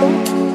you.